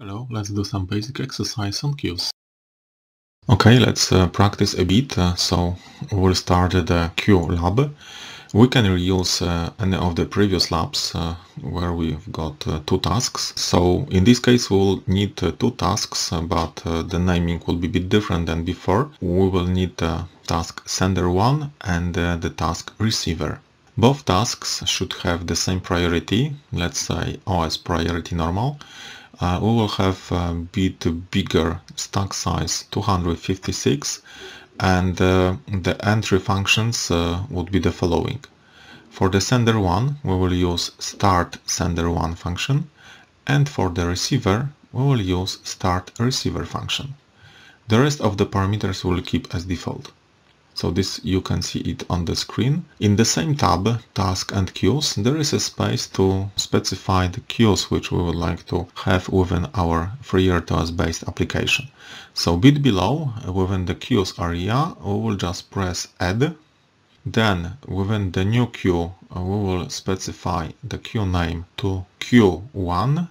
Hello, let's do some basic exercise on queues. Okay, let's uh, practice a bit. Uh, so we'll start the queue lab. We can reuse uh, any of the previous labs uh, where we've got uh, two tasks. So in this case we'll need uh, two tasks, but the naming will be a bit different than before. We will need the task sender 1 and the task receiver. Both tasks should have the same priority, let's say OS priority normal. Uh, we will have a bit bigger stack size 256 and uh, the entry functions uh, would be the following. For the sender one we will use start sender one function and for the receiver we will use start receiver function. The rest of the parameters will keep as default. So this you can see it on the screen. In the same tab, task and queues, there is a space to specify the queues which we would like to have within our FreeRTOS based application. So bit below, within the queues area, we will just press add. Then within the new queue, we will specify the queue name to queue1,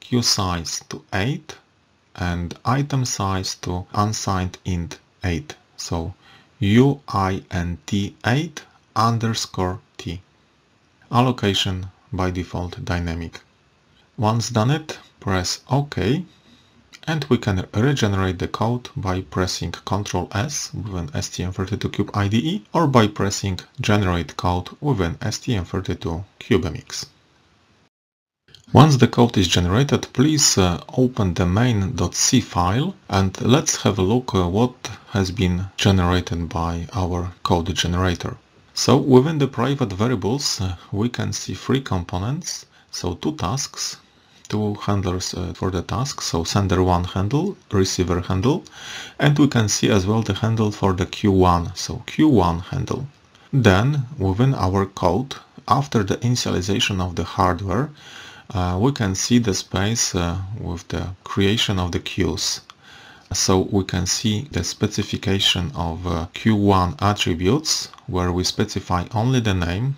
queue size to 8, and item size to unsigned int 8. So uint8 underscore t. Allocation by default dynamic. Once done it, press OK and we can regenerate the code by pressing Ctrl S with an STM32Cube IDE or by pressing Generate Code with an STM32 CubeMX. Once the code is generated, please uh, open the main.c file and let's have a look uh, what has been generated by our code generator. So within the private variables uh, we can see three components, so two tasks, two handlers uh, for the task, so sender one handle, receiver handle, and we can see as well the handle for the Q1. so Q1 handle. Then within our code, after the initialization of the hardware, uh, we can see the space uh, with the creation of the queues. So we can see the specification of uh, queue1 attributes where we specify only the name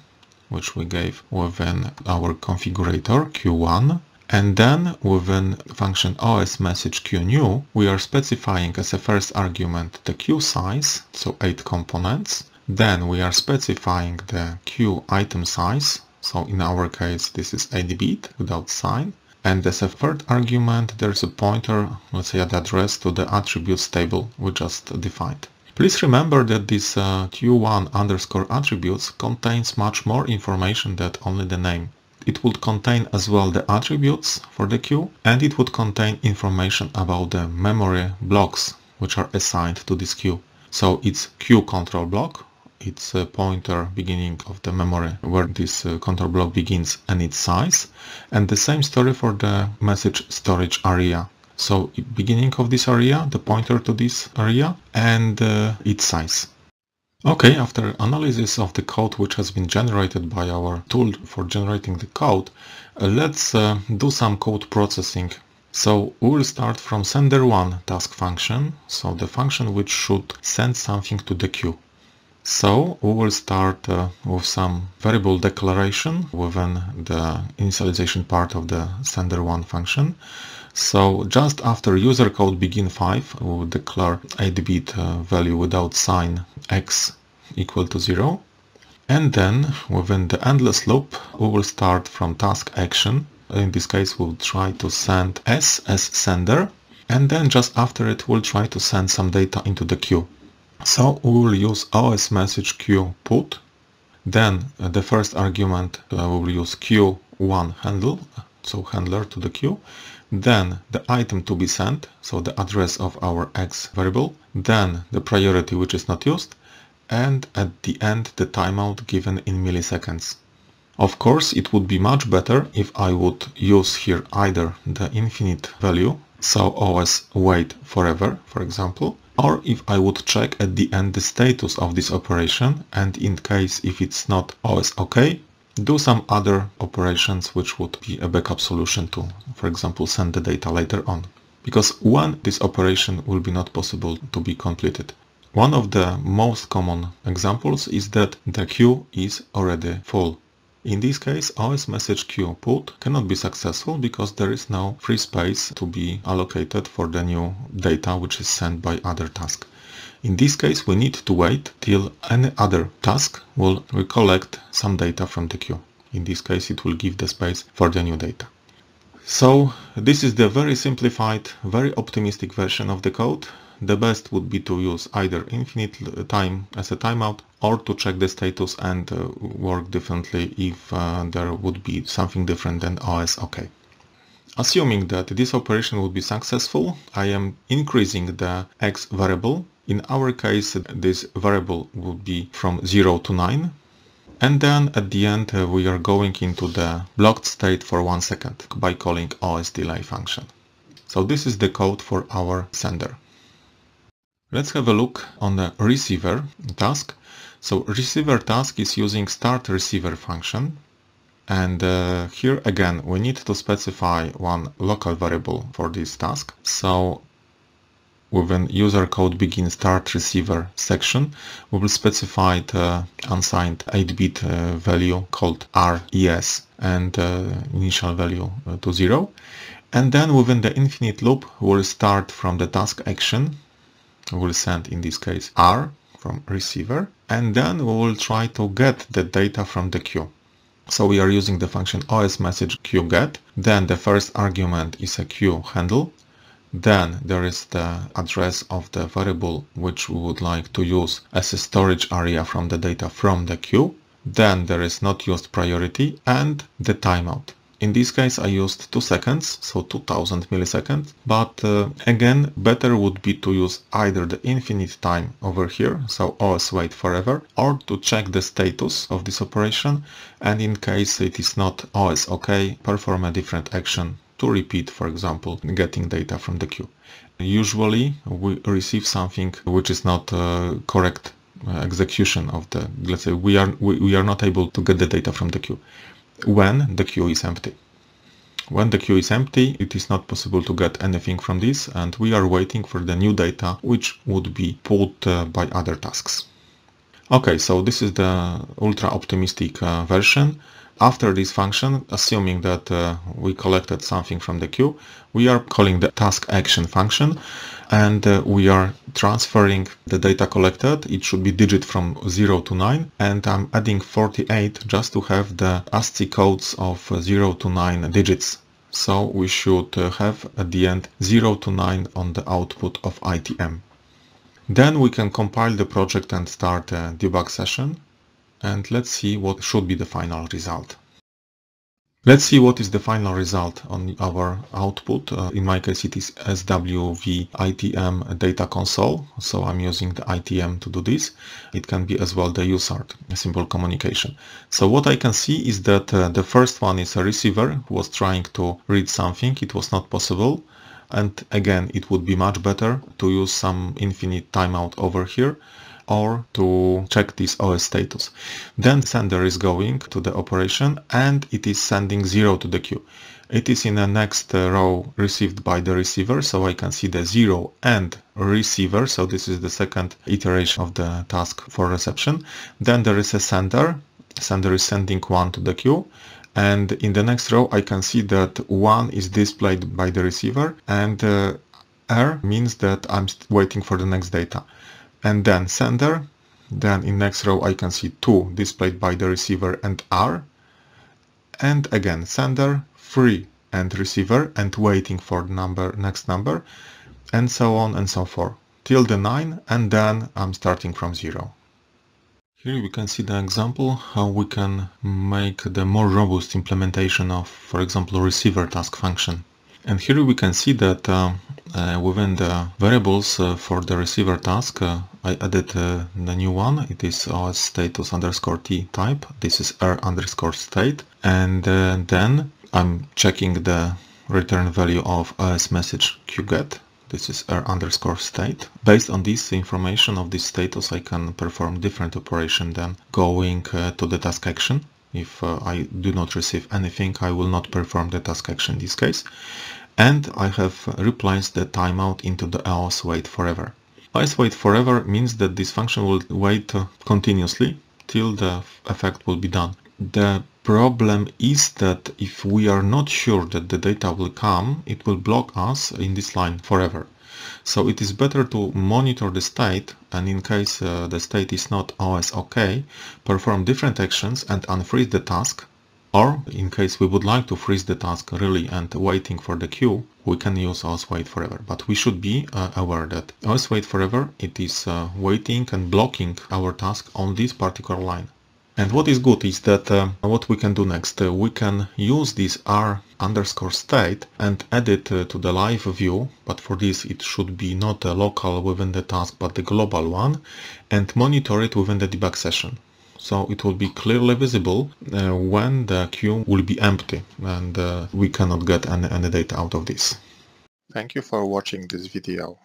which we gave within our configurator Q1 and then within function os message queue new we are specifying as a first argument the queue size so 8 components then we are specifying the queue item size so in our case, this is 80 bit without sign. And as a third argument, there's a pointer, let's say at address to the attributes table we just defined. Please remember that this uh, queue1 underscore attributes contains much more information than only the name. It would contain as well the attributes for the queue and it would contain information about the memory blocks which are assigned to this queue. So it's queue control block, its a pointer beginning of the memory where this uh, control block begins and its size and the same story for the message storage area. So beginning of this area the pointer to this area and uh, its size. Okay after analysis of the code which has been generated by our tool for generating the code uh, let's uh, do some code processing. So we will start from sender1 task function so the function which should send something to the queue so we will start uh, with some variable declaration within the initialization part of the sender1 function. So just after user code begin 5, we will declare 8-bit uh, value without sign x equal to 0. And then within the endless loop, we will start from task action. In this case, we'll try to send s as sender. And then just after it, we'll try to send some data into the queue. So we will use OS message queue put. Then uh, the first argument uh, we will use queue1 handle, so handler to the queue. Then the item to be sent, so the address of our X variable. Then the priority which is not used. And at the end the timeout given in milliseconds. Of course, it would be much better if I would use here either the infinite value, so OS wait forever, for example, or if I would check at the end the status of this operation and in case if it's not OS okay, do some other operations which would be a backup solution to, for example, send the data later on. Because when this operation will be not possible to be completed. One of the most common examples is that the queue is already full. In this case, OS message queue put cannot be successful because there is no free space to be allocated for the new data which is sent by other task. In this case, we need to wait till any other task will recollect some data from the queue. In this case, it will give the space for the new data. So this is the very simplified, very optimistic version of the code. The best would be to use either infinite time as a timeout or to check the status and uh, work differently if uh, there would be something different than OS OK. Assuming that this operation will be successful, I am increasing the x variable. In our case, this variable would be from 0 to 9 and then at the end uh, we are going into the blocked state for one second by calling OS delay function. So this is the code for our sender. Let's have a look on the receiver task. So receiver task is using start receiver function and uh, here again we need to specify one local variable for this task. So within user code begin start receiver section, we will specify the unsigned 8-bit uh, value called res and uh, initial value uh, to 0. And then within the infinite loop, we'll start from the task action. We'll send, in this case, r from receiver. And then we will try to get the data from the queue. So we are using the function os message queue get. Then the first argument is a queue handle then there is the address of the variable which we would like to use as a storage area from the data from the queue. Then there is not used priority and the timeout. In this case I used 2 seconds, so 2000 milliseconds, but uh, again better would be to use either the infinite time over here, so os wait forever, or to check the status of this operation and in case it is not os okay, perform a different action to repeat, for example, getting data from the queue. Usually we receive something which is not uh, correct uh, execution of the, let's say we are, we, we are not able to get the data from the queue when the queue is empty. When the queue is empty, it is not possible to get anything from this and we are waiting for the new data which would be pulled uh, by other tasks. Okay, so this is the ultra optimistic uh, version. After this function, assuming that uh, we collected something from the queue, we are calling the task action function and uh, we are transferring the data collected. It should be digit from 0 to 9 and I'm adding 48 just to have the ASCII codes of uh, 0 to 9 digits. So we should uh, have at the end 0 to 9 on the output of ITM. Then we can compile the project and start a debug session and let's see what should be the final result. Let's see what is the final result on our output. Uh, in my case it is SWV ITM data console, so I'm using the ITM to do this. It can be as well the USART, a simple communication. So what I can see is that uh, the first one is a receiver who was trying to read something, it was not possible. And again, it would be much better to use some infinite timeout over here or to check this OS status. Then sender is going to the operation and it is sending 0 to the queue. It is in the next uh, row received by the receiver, so I can see the 0 and receiver, so this is the second iteration of the task for reception. Then there is a sender, sender is sending 1 to the queue, and in the next row I can see that 1 is displayed by the receiver and uh, R means that I'm waiting for the next data and then sender. Then in next row I can see 2 displayed by the receiver and R. And again sender, 3 and receiver and waiting for the number, next number and so on and so forth till the 9 and then I'm starting from 0. Here we can see the example how we can make the more robust implementation of, for example, receiver task function. And here we can see that uh, uh, within the variables uh, for the receiver task, uh, I added uh, the new one. It is OS status underscore T type. This is R underscore state. And uh, then I'm checking the return value of OS message queue get. This is R underscore state. Based on this information of this status, I can perform different operation than going to the task action. If uh, I do not receive anything, I will not perform the task action in this case. And I have replaced the timeout into the OS wait forever. OS wait forever means that this function will wait uh, continuously till the effect will be done. The problem is that if we are not sure that the data will come, it will block us in this line forever. So it is better to monitor the state and in case uh, the state is not OS OK, perform different actions and unfreeze the task or in case we would like to freeze the task really and waiting for the queue, we can use os wait forever. But we should be uh, aware that os wait forever, it is uh, waiting and blocking our task on this particular line. And what is good is that uh, what we can do next, uh, we can use this r underscore state and add it uh, to the live view, but for this it should be not a local within the task but the global one, and monitor it within the debug session so it will be clearly visible uh, when the queue will be empty and uh, we cannot get any, any data out of this. Thank you for watching this video.